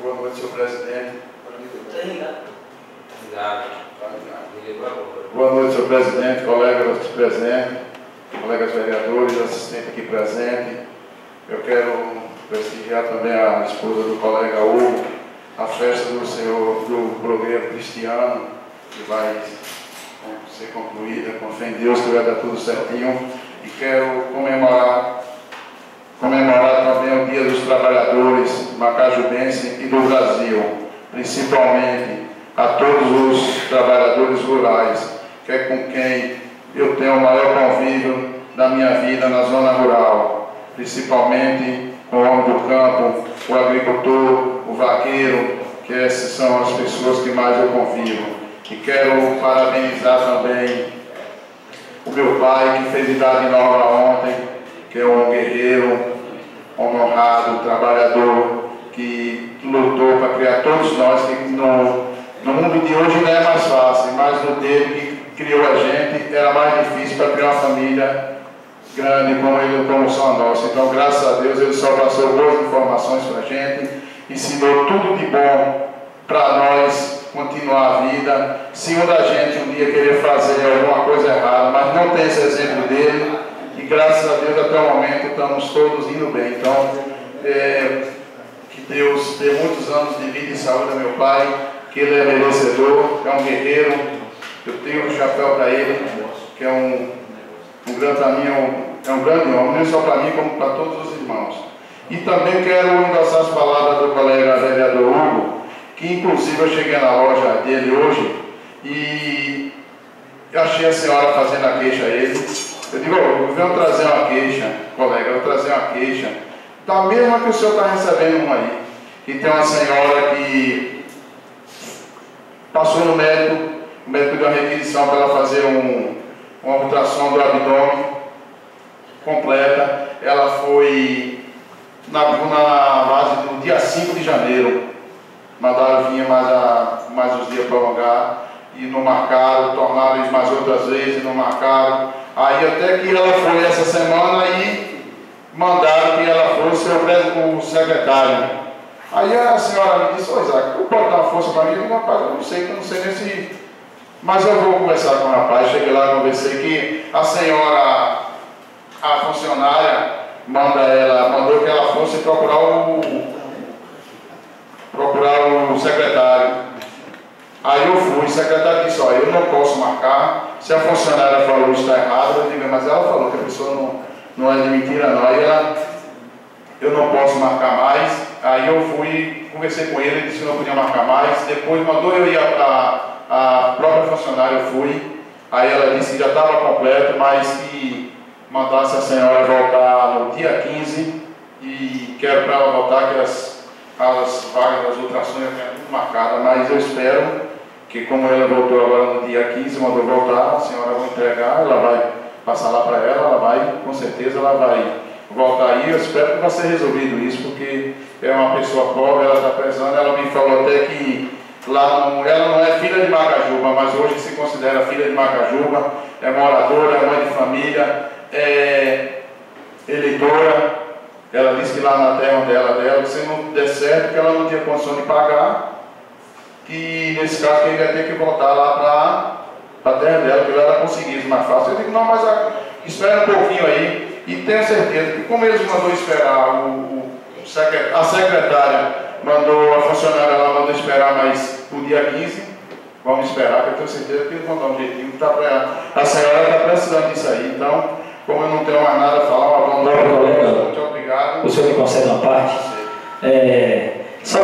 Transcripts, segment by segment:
Boa noite, senhor presidente. Boa noite, senhor presidente, colegas presentes, colegas vereadores, assistente aqui presente. Eu quero prestigiar também a esposa do colega Hugo, a festa do senhor do blogueiro Cristiano, que vai ser concluída, com fé em Deus que vai dar tudo certinho. E quero comemorar, comemorar também o Dia dos Trabalhadores macajubense e do Brasil, principalmente a todos os trabalhadores rurais, que é com quem eu tenho o maior convívio da minha vida na zona rural, principalmente com o homem do campo, o agricultor, o vaqueiro, que essas são as pessoas que mais eu convivo. E quero parabenizar também o meu pai, que fez idade nova ontem, de hoje não é mais fácil, mas no dele que criou a gente, era mais difícil para criar uma família grande como ele, como são a nossa. Então, graças a Deus, ele só passou boas informações para a gente, ensinou tudo de bom para nós continuar a vida. Se um da gente um dia querer fazer alguma coisa errada, mas não tem esse exemplo dele, e graças a Deus até o momento estamos todos indo bem. Então, é, que Deus dê muitos anos de vida e saúde ao meu pai, que ele é merecedor, é um guerreiro. Eu tenho um chapéu para ele, que é um, um grande para mim, é um, é um grande homem, não só para mim, como para todos os irmãos. E também quero endossar as palavras do colega vereador Hugo, que inclusive eu cheguei na loja dele hoje e achei a senhora fazendo a queixa a ele. Eu digo, oh, eu venho trazer uma queixa, colega, eu vou trazer uma queixa, da mesma que o senhor está recebendo uma aí. Que tem uma senhora que passou no médico, o médico deu uma requisição para ela fazer um, uma ultrassom do abdômen completa. Ela foi na, na base do dia 5 de janeiro mandaram vir mais, a, mais uns dias prolongar e não marcaram, tornaram mais outras vezes, não marcaram. Aí até que ela foi essa semana e mandaram que ela fosse o secretário. Aí a senhora me disse, ô Isaac, tu pode dar uma força para mim? Eu digo, rapaz, eu não sei, que eu não sei nem se. Mas eu vou conversar com o rapaz, cheguei lá, conversei que a senhora, a funcionária, manda ela, mandou que ela fosse procurar o procurar o secretário. Aí eu fui, o secretário disse, olha, eu não posso marcar, se a funcionária falou está errado, eu digo, mas ela falou que a pessoa não, não é de mentira não. Aí ela, eu não posso marcar mais, aí eu fui, conversei com ele, ele disse que não podia marcar mais, depois mandou eu ir para a própria funcionária, eu fui, aí ela disse que já estava completo, mas que mandasse a senhora voltar no dia 15 e quero para ela voltar que as as vagas das ultrações já tudo marcada, mas eu espero que como ela voltou agora no dia 15, mandou voltar, a senhora vai entregar, ela vai passar lá para ela, ela vai, com certeza ela vai voltar aí, eu espero que vai ser resolvido isso, porque é uma pessoa pobre, ela está prezando, ela me falou até que lá não, ela não é filha de Macajuba, mas hoje se considera filha de Macajuba, é moradora, é mãe de família, é eleitora, ela disse que lá na terra dela, dela, se não der certo, que ela não tinha condição de pagar, que nesse caso ele ia ter que voltar lá para a terra dela, que ela conseguisse mais fácil. Eu digo, não, mas a, espera um pouquinho aí, e tenho certeza que como eles mandou esperar, o, o, a secretária mandou, a funcionária lá mandou esperar mais o dia 15, vamos esperar, que eu tenho certeza que eles vão dar um jeitinho, tá pra, a senhora está precisando disso aí, então, como eu não tenho mais nada a falar, uma boa muito obrigado. O senhor me concede uma parte? É, só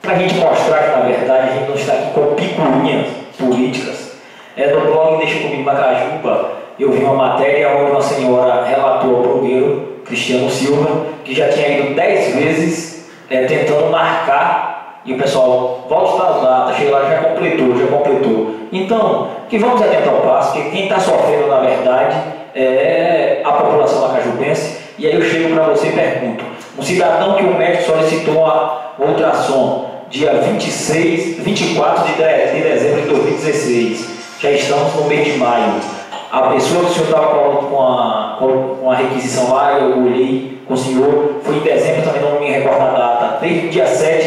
para a gente mostrar que, na verdade, a gente não está aqui com picuinhas políticas. É, no blog Deixa Comigo Macajuba, eu vi uma matéria onde uma senhora relatou ao blogueiro Cristiano Silva que já tinha ido dez vezes é, tentando marcar e o pessoal volta das datas, chega lá, já completou, já completou. Então, que vamos atentar o passo, que quem está sofrendo, na verdade, é a população macajubense. E aí eu chego para você e pergunto: um cidadão que o médico solicitou a ultrassom dia 26, 24 de, de dezembro de 2016, já estamos no mês de maio. A pessoa que o senhor estava com a, com a requisição lá, eu olhei com o senhor, foi em dezembro, também não me recordo a data, desde o dia 7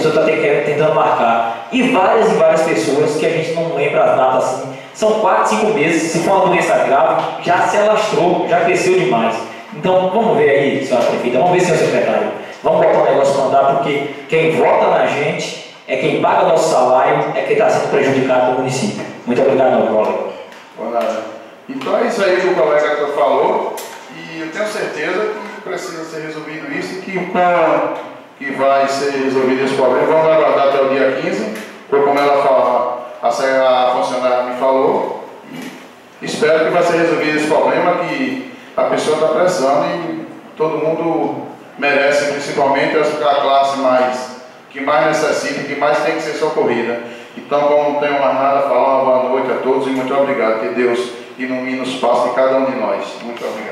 pessoa está tentando marcar. E várias e várias pessoas que a gente não lembra as datas assim. São 4, 5 meses, se for uma doença grave, já se alastrou, já cresceu demais. Então vamos ver aí, senhora prefeita, vamos ver, senhor secretário. Vamos botar um negócio para andar, porque quem vota na gente é quem paga nosso salário, é quem está sendo prejudicado no município. Muito obrigado, meu colega. Então é isso aí que o colega falou, e eu tenho certeza que precisa ser resolvido isso e que, que vai ser resolvido esse problema. Vamos aguardar até o dia 15, foi como ela fala, a, a funcionária me falou. Espero que vai ser resolvido esse problema que a pessoa está precisando e todo mundo merece, principalmente a classe mais que mais necessita, que mais tem que ser socorrida. Então, como não tenho mais nada a falar, boa noite a todos e muito obrigado. Que Deus ilumine os passos de cada um de nós. Muito obrigado.